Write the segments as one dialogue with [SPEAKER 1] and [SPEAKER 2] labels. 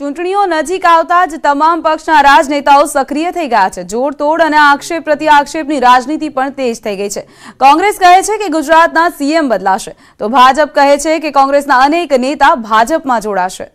[SPEAKER 1] ચૂંટણીઓ નજીક આવતા જ તમામ પક્ષના રાજનેતાઓ સક્રિય થઈ ગયા છે. જોડતોડ અને આક્ષેપ પ્રતિ આક્ષેપની રાજનીતિ પણ તેજ થઈ ગઈ છે. કોંગ્રેસ કહે છે કે ગુજરાતના સીએમ બદલાશે. તો ભાજપ કહે છે કે કોંગ્રેસના અનેક નેતા ભાજપમાં જોડાશે.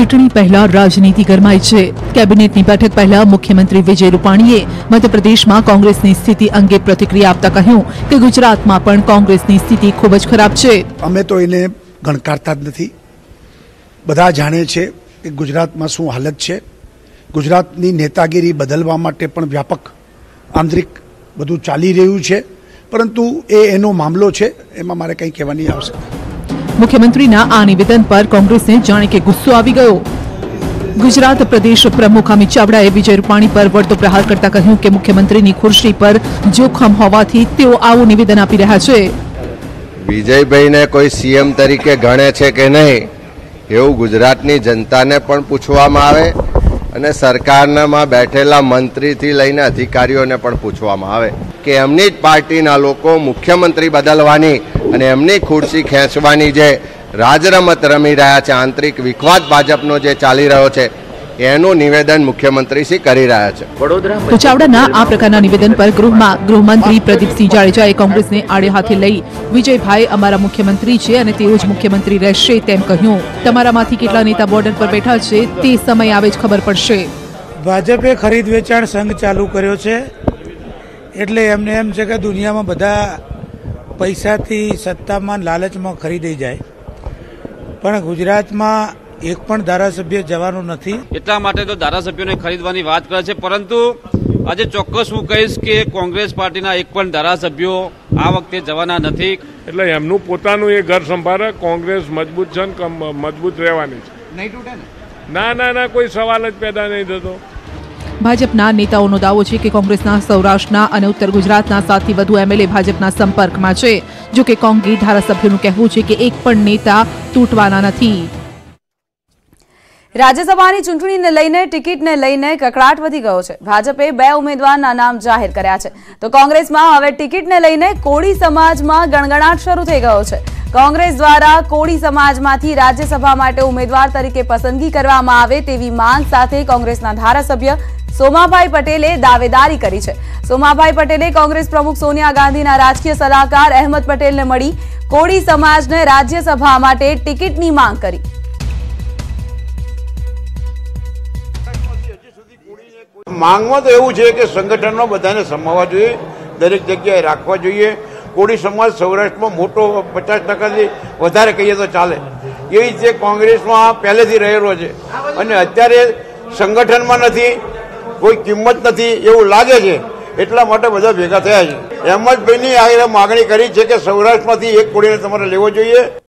[SPEAKER 2] ચૂંટણી પહેલા રાજનીતિ ગરમાઈ છે. કેબિનેટની બેઠક પહેલા મુખ્યમંત્રી વિજય રૂપાણીએ મધ્યપ્રદેશમાં કોંગ્રેસની સ્થિતિ અંગે પ્રતિક્રિયા આપતા કહ્યું કે ગુજરાતમાં પણ કોંગ્રેસની સ્થિતિ ખૂબ જ ખરાબ છે.
[SPEAKER 3] અમે તો એને ગણકારતા જ નથી. બધા જાણે છે કે ગુજરાતમાં શું હાલત છે. ગુજરાતની નેતાગીરી બદલવા માટે પણ વ્યાપક આંતરિક બધું ચાલી રહ્યું છે. પરંતુ એ એનો મામલો છે. એમાં મારે કંઈ કહેવાની આવશ્યકતા
[SPEAKER 2] મુખ્યમંત્રીના આ નિવેદન પર કોંગ્રેસને જાણે કે ગુસ્સો આવી ગયો. ગુજરાત પ્રદેશ પ્રમુખ અમિત ચાવડાએ વિજય રૂપાણી પર વળતો પ્રહાર કરતા કહ્યું કે મુખ્યમંત્રીની ખુરશી પર જોખમ હોવાથી તેઓ આવું નિવેદન આપી રહ્યા છે.
[SPEAKER 4] વિજયભાઈને કોઈ સીએમ તરીકે ગણે છે કે નહીં, એવું ગુજરાતની જનતાને પણ પૂછવામાં આવે અને સરકારમાં બેઠેલા મંત્રીથી લઈને અધિકારીઓને પણ પૂછવામાં આવે કે એમની જ પાર્ટીના લોકો મુખ્યમંત્રી બદલવાની અને એમની ખુરશી ખેંચવાની જે રાજરમત રમી રહ્યા છે આંતરિક વિખવાદ ભાજપનો જે ચાલી રહ્યો છે એનું નિવેદન મુખ્યમંત્રી શ્રી કરી રહ્યા છે.
[SPEAKER 2] તો ચાવડાના આ પ્રકારના નિવેદન પર ગૃહમાં ગૃહમંત્રી પ્રદીપસિંહ જાડેજાએ કોંગ્રેસને આડે હાથે લઈ વિજયભાઈ અમારા મુખ્યમંત્રી છે અને તેઓ જ મુખ્યમંત્રી રહેશે તેમ કહ્યું. તમારામાંથી કેટલા નેતા બોર્ડર પર બેઠા છે તે સમય આવે જ ખબર પડશે.
[SPEAKER 5] ભાજપે ખરીદ વેચાણ સંઘ ચાલુ કર્યો છે એટલે એમને એમ છે કે દુનિયામાં બધા પૈસાથી સત્તામાં લાલચમાં ખરીદી જાય. પણ ગુજરાતમાં એક પણ ધારાસભ્ય જવાનું નથી.
[SPEAKER 6] એટલા માટે તો ધારાસભ્યોને ખરીદવાની વાત કરે છે. પરંતુ આજે ચોક્કસ હું કહીશ કે કોંગ્રેસ પાર્ટીના એક પણ ધારાસભ્યો આ વખતે જવાના નથી.
[SPEAKER 7] એટલે એમનું પોતાનું એ ઘર સંભાળે. કોંગ્રેસ મજબૂત છે ને મજબૂત રહેવાની છે. ના ના ના કોઈ સવાલ જ પેદા નહીં થતો.
[SPEAKER 2] ભાજપના નેતાઓનો દાવો છે કે કોંગ્રેસના સૌરાષ્ટ્રના અને ઉત્તર ગુજરાતના સાતથી વધુ એમએલએ ભાજપના સંપર્કમાં છે. જો કે કોંગ્રેસ ધારાસભ્યોનું કહેવું છે કે એક પણ નેતા તૂટવાના નથી.
[SPEAKER 1] રાજ્યસભાની ચૂંટણીને લઈને, ટિકિટને લઈને કકળાટ વધી ગયો છે. ભાજપે બે ઉમેદવારના નામ જાહેર કર્યા છે. તો કોંગ્રેસમાં હવે ટિકિટને લઈને કોળી સમાજમાં ગણગણાટ શરૂ થઈ ગયો છે. કોંગ્રેસ દ્વારા કોળી સમાજમાંથી રાજ્યસભા માટે ઉમેદવાર તરીકે પસંદગી કરવામાં આવે તેવી માંગ સાથે કોંગ્રેસના ધારાસભ્ય સોમાભાઈ પટેલે દાવેદારી કરી છે. સોમાભાઈ પટેલે કોંગ્રેસ પ્રમુખ સોનિયા ગાંધીના રાજકીય સલાહકાર અહેમદ પટેલને મળી કોળી સમાજને રાજ્યસભા માટે ટિકિટની માંગ કરી.
[SPEAKER 8] માંગમાં તો એવું છે કે સંગઠનો બધાને સમાવવા જોઈએ, દરેક જગ્યાએ રાખવા જોઈએ. કોળી સમાજ સૌરાષ્ટ્રમાં મોટો પચાસ ટકાથી વધારે કહીએ તો ચાલે. એવી રીતે કોંગ્રેસમાં પહેલેથી રહેલો છે. અને અત્યારે સંગઠનમાં નથી, કોઈ કિંમત નથી એવું લાગે છે. એટલા માટે બધા ભેગા થયા છે. અહેમદભાઈની આ માગણી કરી છે કે સૌરાષ્ટ્રમાંથી એક કોળીને તમારે લેવો જોઈએ.